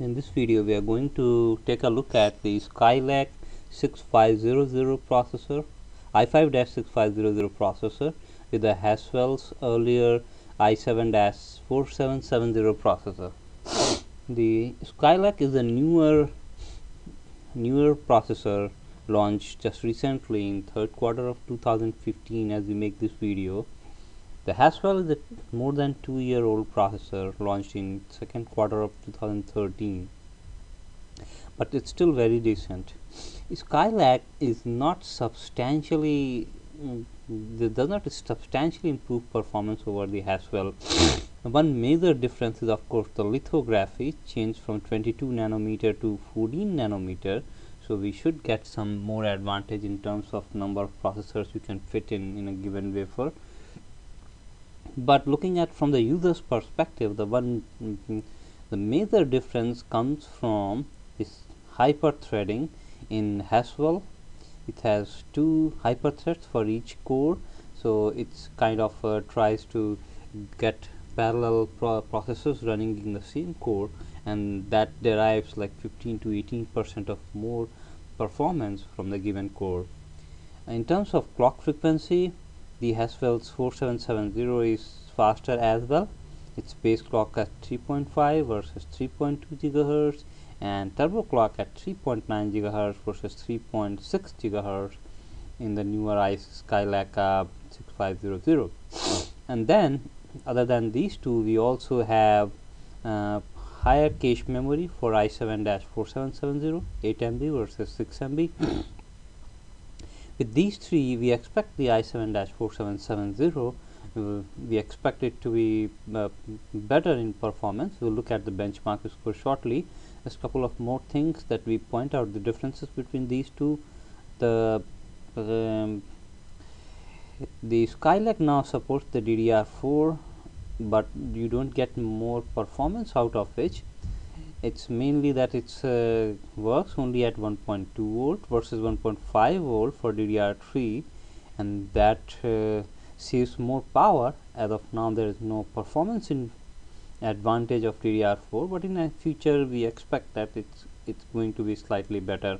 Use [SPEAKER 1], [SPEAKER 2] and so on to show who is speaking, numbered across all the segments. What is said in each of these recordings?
[SPEAKER 1] In this video we are going to take a look at the Skylake 6500 processor i5-6500 processor with the Haswell's earlier i7-4770 processor. The Skylake is a newer newer processor launched just recently in third quarter of 2015 as we make this video the Haswell is a more than two year old processor launched in second quarter of 2013 but it's still very decent. Skylake is not substantially mm, does not substantially improve performance over the Haswell. One major difference is of course the lithography changed from 22 nanometer to 14 nanometer so we should get some more advantage in terms of number of processors you can fit in in a given wafer but looking at from the user's perspective the one mm the major difference comes from this hyper threading in Haswell. It has two hyper threads for each core. So it's kind of uh, tries to get parallel pro processors running in the same core and that derives like 15 to 18 percent of more performance from the given core. In terms of clock frequency the Haswell's 4770 is faster as well. Its base clock at 3.5 versus 3.2 gigahertz and turbo clock at 3.9 gigahertz versus 3.6 gigahertz in the newer ice skylake uh, 6500 and then other than these two we also have uh, higher cache memory for i7-4770 8 MB versus 6 MB with these three we expect the i7-4770 uh, we expect it to be uh, better in performance. We'll look at the benchmark score shortly. Just a couple of more things that we point out the differences between these two. The um, the Skylake now supports the DDR4 but you don't get more performance out of which it's mainly that it uh, works only at 1.2 volt versus 1.5 volt for DDR3 and that uh, saves more power. As of now there is no performance in advantage of DDR4 but in the future we expect that it's it's going to be slightly better.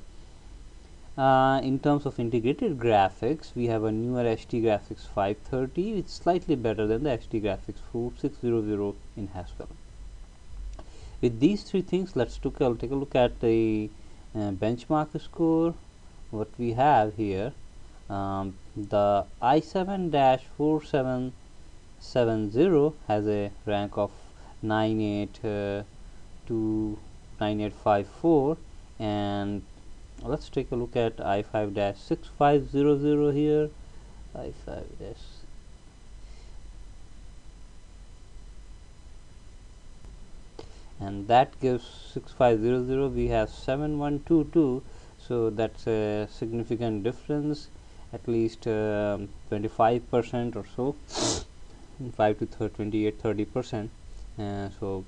[SPEAKER 1] Uh, in terms of integrated graphics we have a newer HD graphics 530 it's slightly better than the HD graphics 4600 in Haswell with these three things let's take a, take a look at the uh, benchmark score what we have here. Um, the i7-4770 has a rank of 98 uh, to 9854 and let's take a look at i5-6500 here. I5 and that gives 6500 we have 7122 so that's a significant difference at least um, 25 percent or so 5 to 30, 28 30 percent. Uh, so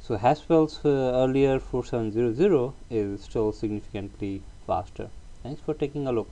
[SPEAKER 1] so Haswell's uh, earlier 4700 is still significantly faster. Thanks for taking a look